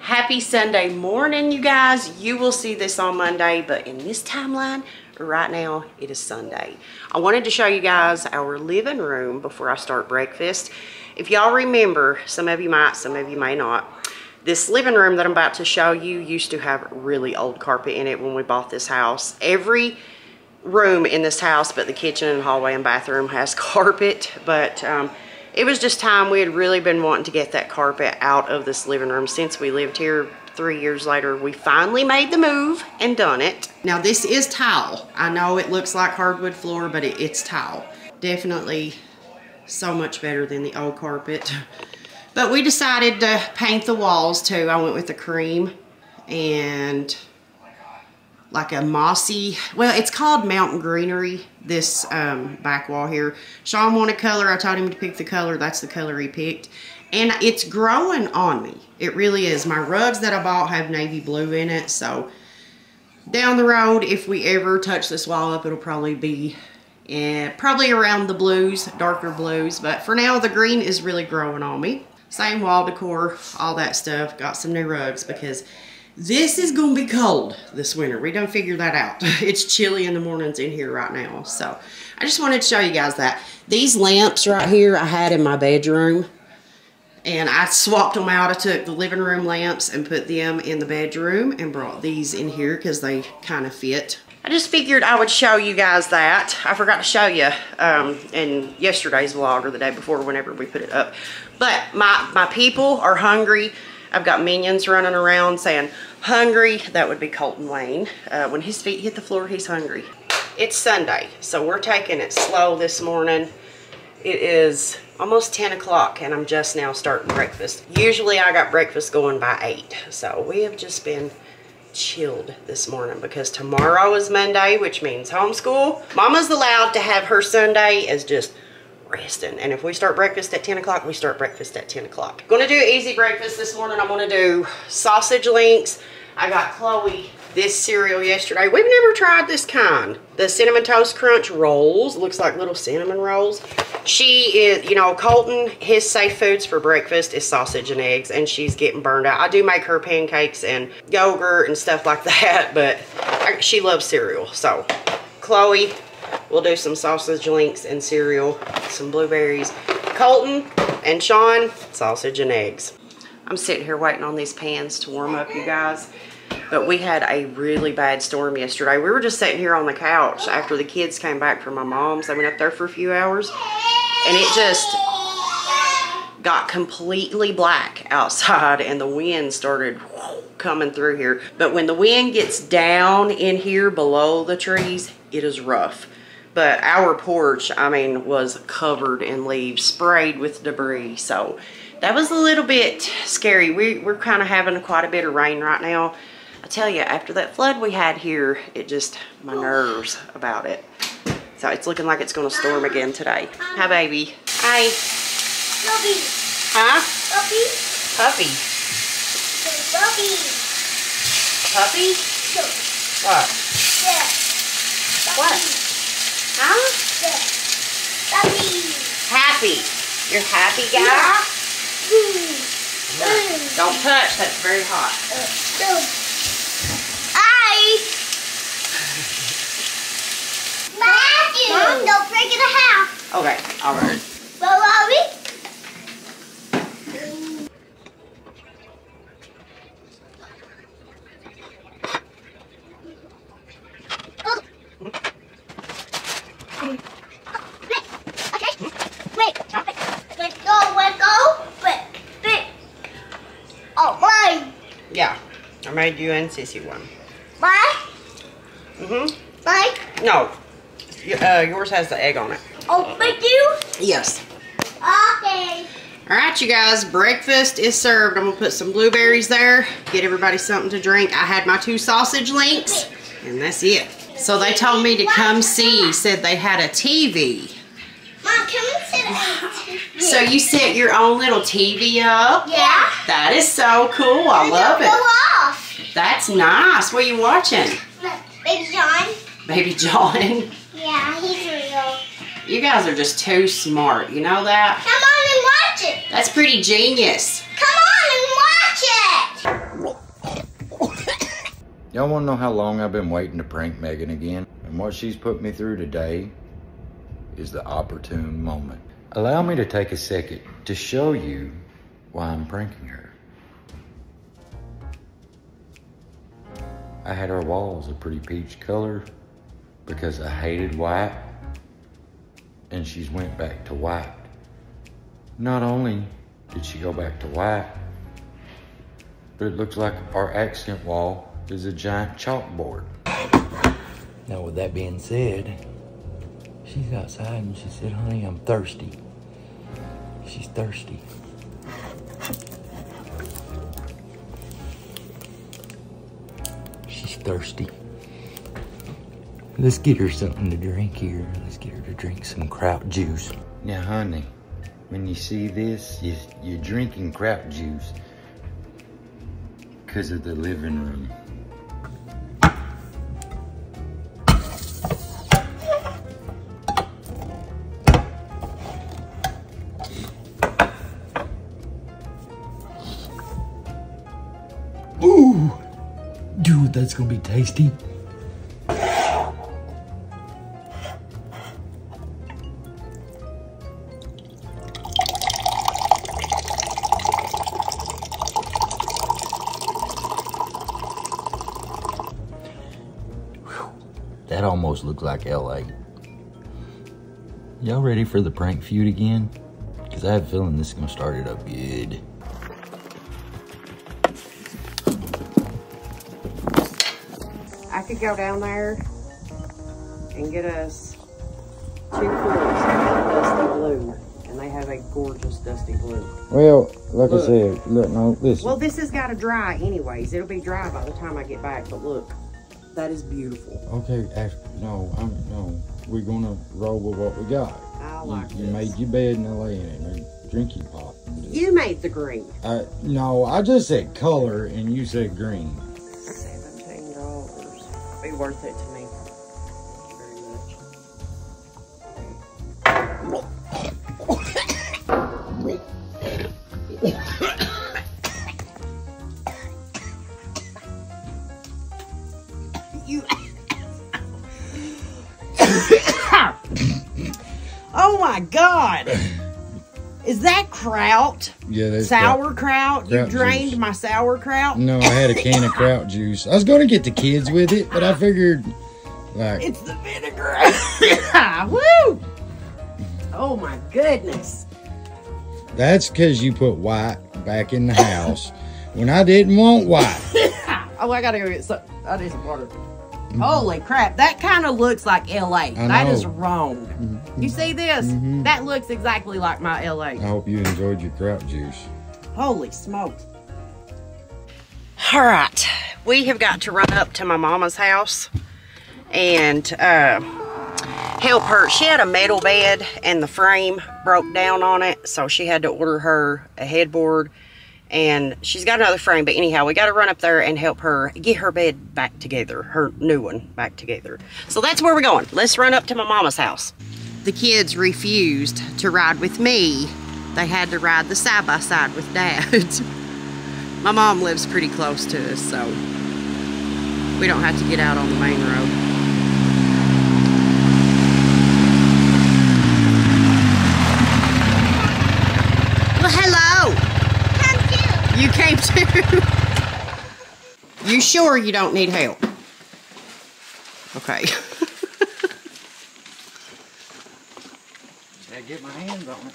Happy Sunday morning, you guys. You will see this on Monday, but in this timeline, right now, it is Sunday. I wanted to show you guys our living room before I start breakfast. If y'all remember, some of you might, some of you may not, this living room that I'm about to show you used to have really old carpet in it when we bought this house. Every room in this house, but the kitchen and hallway and bathroom has carpet, but um, it was just time. We had really been wanting to get that carpet out of this living room. Since we lived here three years later we finally made the move and done it. Now this is tile. I know it looks like hardwood floor but it, it's tile. Definitely so much better than the old carpet. But we decided to paint the walls too. I went with the cream and like a mossy, well, it's called mountain greenery, this um, back wall here. Sean wanted color. I told him to pick the color. That's the color he picked. And it's growing on me. It really is. My rugs that I bought have navy blue in it. So down the road, if we ever touch this wall up, it'll probably be eh, probably around the blues, darker blues. But for now, the green is really growing on me. Same wall decor, all that stuff. Got some new rugs because this is going to be cold this winter. We don't figure that out. It's chilly in the mornings in here right now. So I just wanted to show you guys that. These lamps right here I had in my bedroom. And I swapped them out. I took the living room lamps and put them in the bedroom and brought these in here because they kind of fit. I just figured I would show you guys that. I forgot to show you um, in yesterday's vlog or the day before whenever we put it up. But my, my people are hungry. I've got minions running around saying, hungry. That would be Colton Wayne. Uh, when his feet hit the floor, he's hungry. It's Sunday, so we're taking it slow this morning. It is almost 10 o'clock and I'm just now starting breakfast. Usually I got breakfast going by 8, so we have just been chilled this morning because tomorrow is Monday, which means homeschool. Mama's allowed to have her Sunday as just resting. And if we start breakfast at 10 o'clock, we start breakfast at 10 o'clock. Gonna do easy breakfast this morning. I'm gonna do sausage links. I got Chloe this cereal yesterday. We've never tried this kind. The Cinnamon Toast Crunch rolls. Looks like little cinnamon rolls. She is, you know, Colton, his safe foods for breakfast is sausage and eggs, and she's getting burned out. I do make her pancakes and yogurt and stuff like that, but I, she loves cereal. So, Chloe, We'll do some sausage links and cereal, some blueberries. Colton and Sean, sausage and eggs. I'm sitting here waiting on these pans to warm up, you guys. But we had a really bad storm yesterday. We were just sitting here on the couch after the kids came back from my mom's. They went up there for a few hours. And it just got completely black outside and the wind started coming through here. But when the wind gets down in here below the trees, it is rough. But our porch, I mean, was covered in leaves, sprayed with debris. So that was a little bit scary. We, we're kind of having quite a bit of rain right now. I tell you, after that flood we had here, it just, my nerves about it. So it's looking like it's going to storm again today. Hi, baby. Hi. Puppy. Huh? Puppy. Puppy. Puppy. Puppy? What? Yeah. What? Huh? Puppy. Happy. You're happy, guy? Yeah. Don't touch. That's very hot. I. Mom, don't break it in half. Okay. All right. Well, Bobby. Yeah. Made you and Sissy one. Mine? Mm-hmm. Mine? No. Uh, yours has the egg on it. Oh, thank you? Yes. Okay. All right, you guys, breakfast is served. I'm gonna put some blueberries there, get everybody something to drink. I had my two sausage links, and that's it. So they told me to come see, said they had a TV. Mom, can we sit at So you set your own little TV up? Yeah. That is so cool. I love it. Off. That's nice. What are you watching? Baby John. Baby John. Yeah, he's real. You guys are just too smart. You know that? Come on and watch it. That's pretty genius. Come on and watch it. Y'all wanna know how long I've been waiting to prank Megan again? And what she's put me through today is the opportune moment. Allow me to take a second to show you why I'm pranking her. I had our walls a pretty peach color because I hated white and she's went back to white. Not only did she go back to white, but it looks like our accent wall is a giant chalkboard. Now, with that being said, she's outside and she said, honey, I'm thirsty. She's thirsty. Thirsty. Let's get her something to drink here. Let's get her to drink some kraut juice. Now, honey, when you see this, you, you're drinking kraut juice because of the living room. That's gonna be tasty. That almost looks like LA. Y'all ready for the prank feud again? Because I have a feeling this is gonna start it up good. I could go down there and get us two quilts of dusty blue. And they have a gorgeous dusty blue. Well, like Look. I said, look, no, listen. Well, this has got to dry anyways. It'll be dry by the time I get back. But look, that is beautiful. okay, no, I'm no. We're gonna roll with what we got. I You, like you this. made your bed and I lay in it. and Drink your pot. You made the green. Uh, no, I just said color and you said green. Be worth it to me. You. oh my God! Is that kraut? Yeah, that's Sauerkraut? You drained juice. my sauerkraut? No, I had a can of kraut juice. I was gonna get the kids with it, but I figured, like, It's the vinegar. Woo! Oh my goodness. that's because you put white back in the house when I didn't want white. Oh, I gotta go get some. I need some water. Holy crap! That kind of looks like LA. That is know. Mm-hmm. wrong. You see this? That looks exactly like my LA. I hope you enjoyed your kraut juice. Holy smokes! All right, we have got to run up to my mama's house and uh, help her. She had a metal bed and the frame broke down on it, so she had to order her a headboard. And she's got another frame, but anyhow, we got to run up there and help her get her bed back together, her new one back together. So that's where we're going. Let's run up to my mama's house. The kids refused to ride with me. They had to ride the side by side with dad. my mom lives pretty close to us, so we don't have to get out on the main road. Well, hello. Come too. You came too. you sure you don't need help? Okay. I get my hands on it.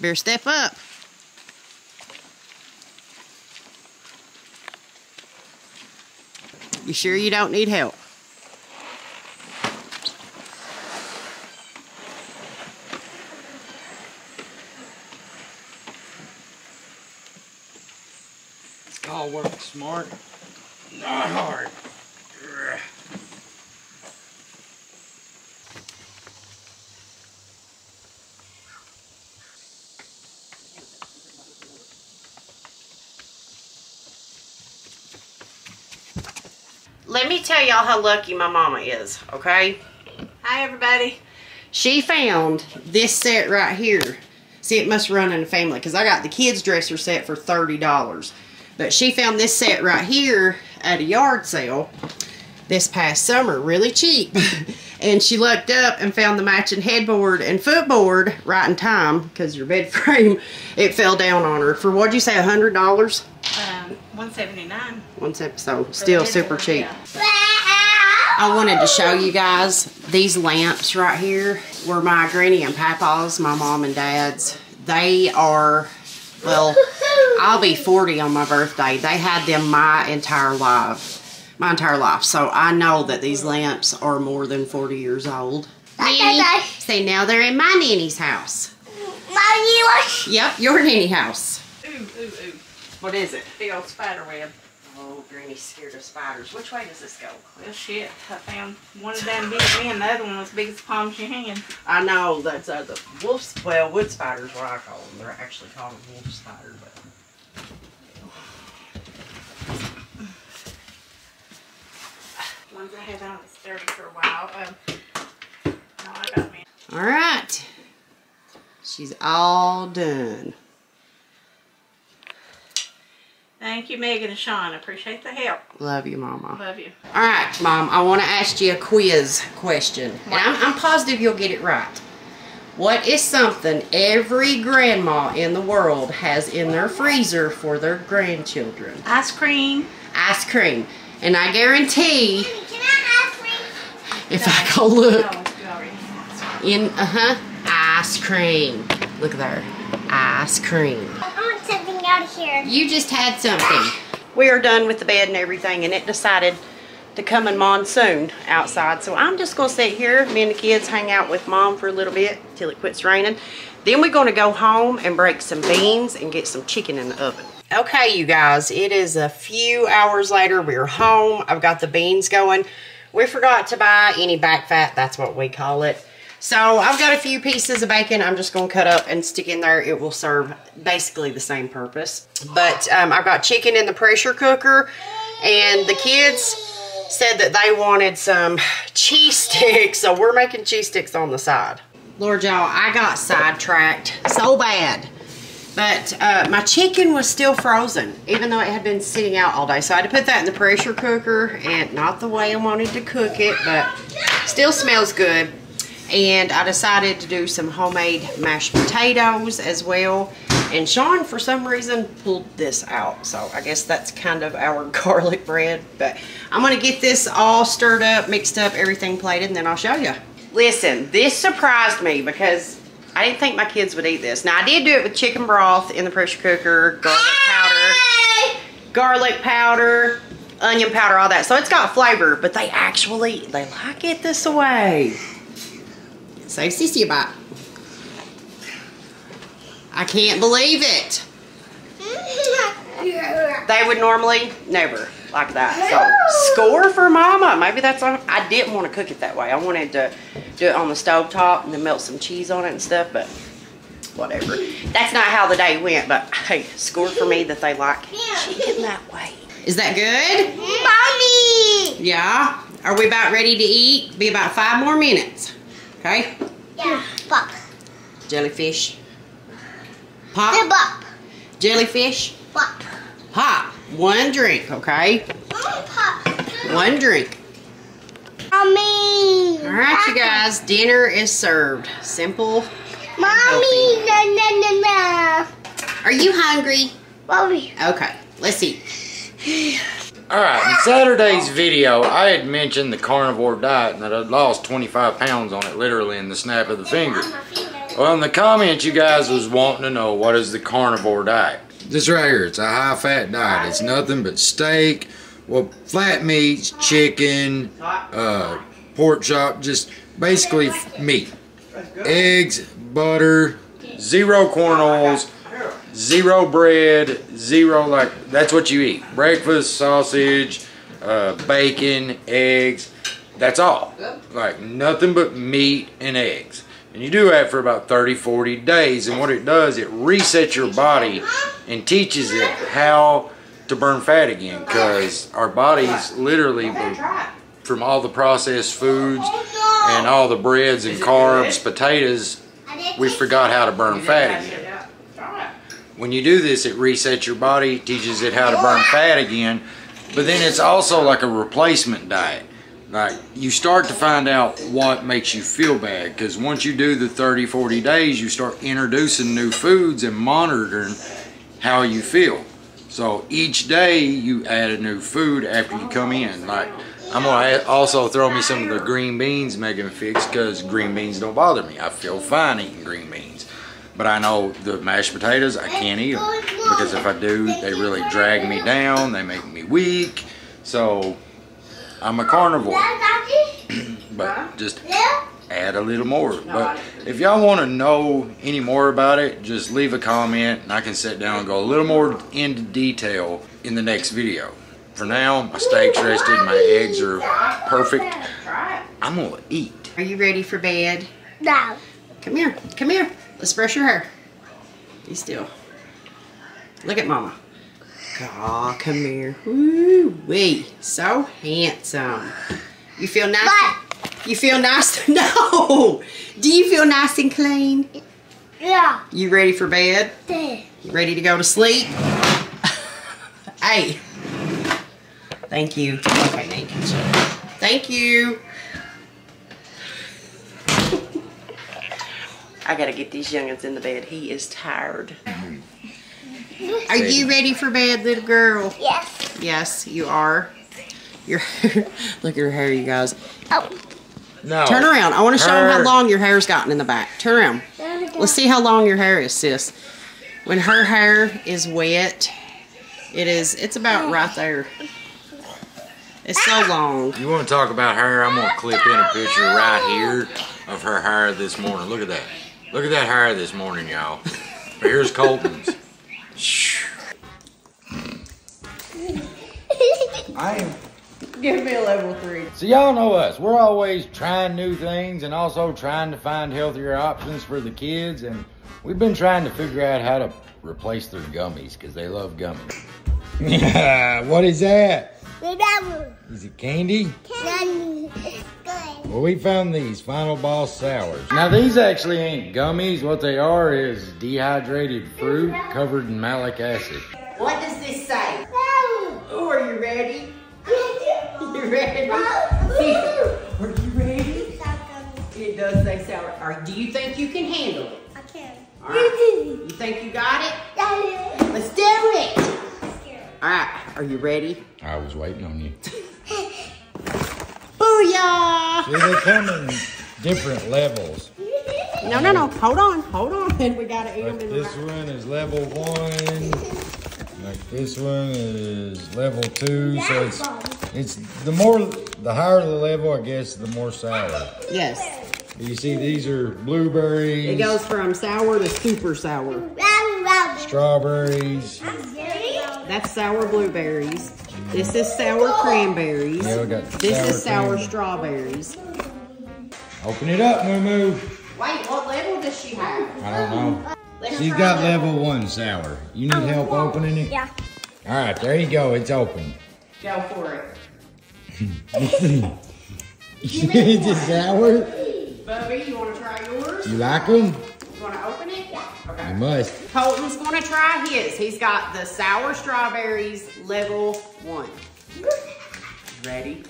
Better step up. You sure you don't need help? All work smart, not hard. Let me tell y'all how lucky my mama is, okay? Hi, everybody. She found this set right here. See, it must run in the family because I got the kids' dresser set for $30. But she found this set right here at a yard sale this past summer, really cheap. and she looked up and found the matching headboard and footboard right in time because your bed frame, it fell down on her for what'd you say, a hundred dollars? Um, 179 One step, so still super cheap. yeah. I wanted to show you guys these lamps right here were my granny and papa's, my mom and dad's. They are, well, I'll be 40 on my birthday. They had them my entire life, my entire life. So I know that these lamps are more than 40 years old. Nanny, say now they're in my nanny's house. Mommy, what? Yep, your nanny house. Ooh, ooh, ooh. What is it? Big old spider web. Granny's scared of spiders. Which way does this go? Well, shit. I found one of them big as me and the other one was big as the palm of your hand. I know that's uh, the wolf. Well, wood spiders, what I call them. They're actually called a wolf spider, but Ones I had on was dirty for a while. Um, no, I got me. all right. She's all done. Thank you, Megan and Sean. I appreciate the help. Love you, Mama. Love you. All right, Mom. I want to ask you a quiz question, and I'm, I'm positive you'll get it right. What is something every grandma in the world has in their freezer for their grandchildren? Ice cream. Ice cream. And I guarantee, Can I have three? if I go look, No, you already had ice cream. In, uh-huh, ice cream. Look there, ice cream. I want something out of here. You just had something. We are done with the bed and everything, and it decided to come in monsoon outside. So I'm just gonna sit here, me and the kids hang out with mom for a little bit till it quits raining. Then we're gonna go home and break some beans and get some chicken in the oven. Okay, you guys, it is a few hours later. We're home. I've got the beans going. We forgot to buy any back fat. That's what we call it. So I've got a few pieces of bacon I'm just going to cut up and stick in there. It will serve basically the same purpose. But um, I've got chicken in the pressure cooker and the kids said that they wanted some cheese sticks. So we're making cheese sticks on the side. Lord y'all, I got sidetracked so bad. But uh, my chicken was still frozen, even though it had been sitting out all day. So I had to put that in the pressure cooker, and not the way I wanted to cook it, but still smells good. And I decided to do some homemade mashed potatoes as well. And Sean, for some reason, pulled this out. So I guess that's kind of our garlic bread. But I'm going to get this all stirred up, mixed up, everything plated, and then I'll show you. Listen, this surprised me because I didn't think my kids would eat this. Now, I did do it with chicken broth in the pressure cooker, garlic powder, garlic powder, onion powder, all that. So it's got flavor, but they actually, they like it this way. Save Sissy a bite. I can't believe it. They would normally never like that. So score for mama. Maybe that's on. I didn't want to cook it that way. I wanted to do it on the stove top and then melt some cheese on it and stuff, but whatever. That's not how the day went, but hey, score for me that they like chicken that way. Is that good? Mommy! Yeah. Are we about ready to eat? Be about five more minutes. Okay. Yeah. Pop. Jellyfish. The Pop. pop. Jellyfish. Pop. Pop. One drink, okay? Pop. One drink. Mommy. All right, you guys. Dinner is served. Simple. Mommy. No, no, no, no. Are you hungry? Mommy. Okay. Let's eat. Alright, in Saturday's video, I had mentioned the carnivore diet and that I'd lost 25 pounds on it literally in the snap of the finger. Well, in the comments, you guys was wanting to know what is the carnivore diet. This right here, it's a high-fat diet. It's nothing but steak, well, flat meats, chicken, uh, pork chop, just basically meat. Eggs, butter, zero corn oils, zero bread, zero like that's what you eat. Breakfast, sausage, uh, bacon, eggs. That's all. Like nothing but meat and eggs. And you do that for about 30, 40 days. And what it does, it resets your body and teaches it how to burn fat again. Because our bodies literally, from all the processed foods and all the breads and carbs, potatoes, we forgot how to burn fat again. When you do this, it resets your body, teaches it how to burn fat again. But then it's also like a replacement diet. Like you start to find out what makes you feel bad because once you do the 30, 40 days, you start introducing new foods and monitoring how you feel. So each day you add a new food after you come in. Like I'm gonna also throw me some of the green beans Megan fixed because green beans don't bother me. I feel fine eating green beans. But I know the mashed potatoes, I can't eat them because if I do, they really drag me down. They make me weak. So I'm a carnivore, but just add a little more. But if y'all want to know any more about it, just leave a comment and I can sit down and go a little more into detail in the next video. For now, my steak's rested, my eggs are perfect. I'm gonna eat. Are you ready for bed? No. Come here. Come here. Let's brush your hair. Be still. Look at mama. Aw, come here. Woo wee. So handsome. You feel nice? You feel nice? No. Do you feel nice and clean? Yeah. You ready for bed? There. You ready to go to sleep? hey. Thank you. Okay, thank you. Thank you. I gotta get these youngins in the bed. He is tired. Are you ready for bed, little girl? Yes. Yes, you are. Your look at her hair, you guys. Oh. No. Turn around. I want to show them how long your hair's gotten in the back. Turn around. Let's see how long your hair is, sis. When her hair is wet, it is, it's about right there. It's so ah! long. You want to talk about hair? I'm gonna clip in a picture right here of her hair this morning. Look at that. Look at that hair this morning, y'all. Here's Colton's. I am. Give me a level three. So y'all know us. We're always trying new things and also trying to find healthier options for the kids. And we've been trying to figure out how to replace their gummies because they love gummies. Yeah, what is that? Remember. Is it candy? Candy. Good. Well, we found these Final Boss Sours. Now, these actually ain't gummies. What they are is dehydrated fruit covered in malic acid. What does this say? Oh, are you ready? You ready? Are you ready? It does say sour. Are, do you think you can handle it? I can. All right. You think you got it? Daddy. Let's do it. All right. Are you ready? I was waiting on you. Booyah! See, they come in different levels. No, no, no. Hold on. Hold on. we gotta eat them Like in this the one is level one. Like this one is level two. So it's it's the more the higher the level, I guess, the more sour. Yes. You see, these are blueberries, It goes from sour to super sour. strawberries. That's sour blueberries. This is sour cranberries. Yeah, we got This sour is sour cranberry. strawberries. Open it up, Moo Moo. Wait, what level does she have? I don't know. Let's She's try got that. level one sour. You need oh, help opening it? Yeah. All right, there you go. It's open. Go for it. it's a sour. Bubby, you want to try yours? You like them? You must. Colton's going to try his. He's got the sour strawberries level one. Ready?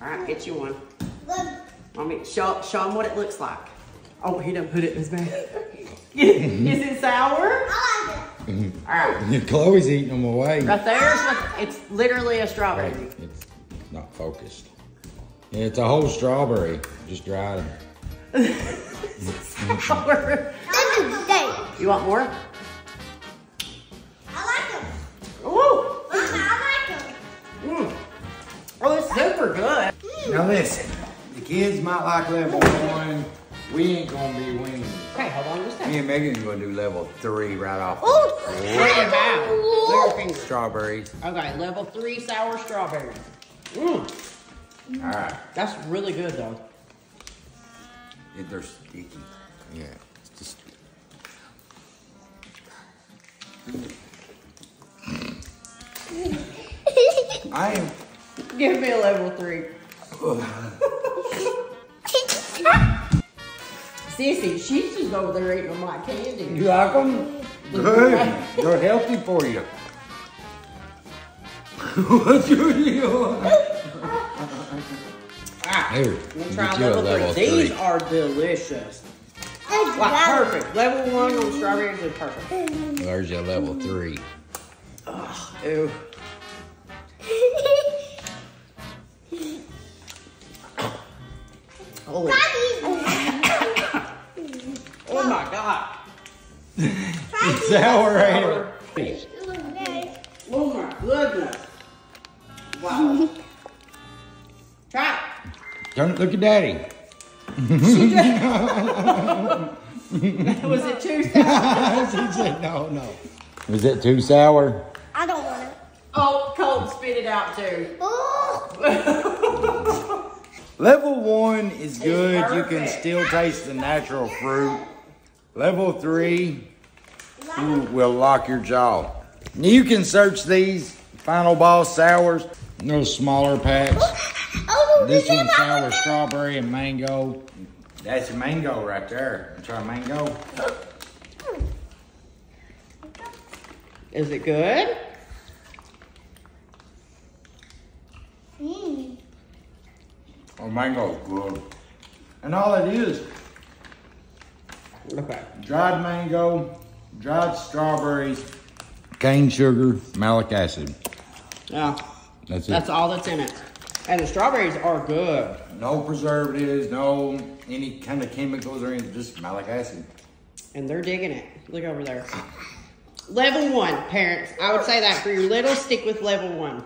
All right, get you one. Mommy, show, show him what it looks like. Oh, he done put it in his mouth. is mm-hmm. it sour? Mm-hmm. All right. Chloe's eating them away. Right there is what, it's literally a strawberry. It's not focused. Yeah, it's a whole strawberry. Just dried. Sour. You want more? I like them. Ooh. Mama, I like them. Mm. Oh, it's super good. Now listen, the kids might like level one. We ain't gonna be winning. Okay, hold on just a second. Me and Megan's gonna do level three right off. What about? Look. Strawberries. Okay, level three sour strawberries. Mmm, All right. that's really good though. Yeah, They're sticky. Yeah. I am. Give me a level three. Sissy, she's just over there eating them like candy. You like them? Good. They're healthy for you. Here, We'll get try you a level, level three. These are delicious. It's Like yellow. perfect. Level one on strawberries is perfect. There's your level three. Ew. Holy. Oh my god. It's sour, ain't it? Oh my goodness. Wow. Try Don't look at daddy. It. Was it too sour? he said no, no. Was it too sour? I don't want it. Oh, Colt spit it out too. Level one is good. You can still taste the natural fruit. Level three ooh, will lock your jaw. You can search these Final Boss sours. Those smaller packs. Oh, This one's sour strawberry and mango. That's a mango right there. Try mango. Is it good? Mm. Oh, mango's good. And all it is, Okay. dried mango, dried strawberries, cane sugar, malic acid. Yeah. That's it. That's all that's in it. And the strawberries are good. No preservatives, no any kind of chemicals or anything, just malic acid. And they're digging it. Look over there. Level one, parents. I would say that for your little, stick with level one.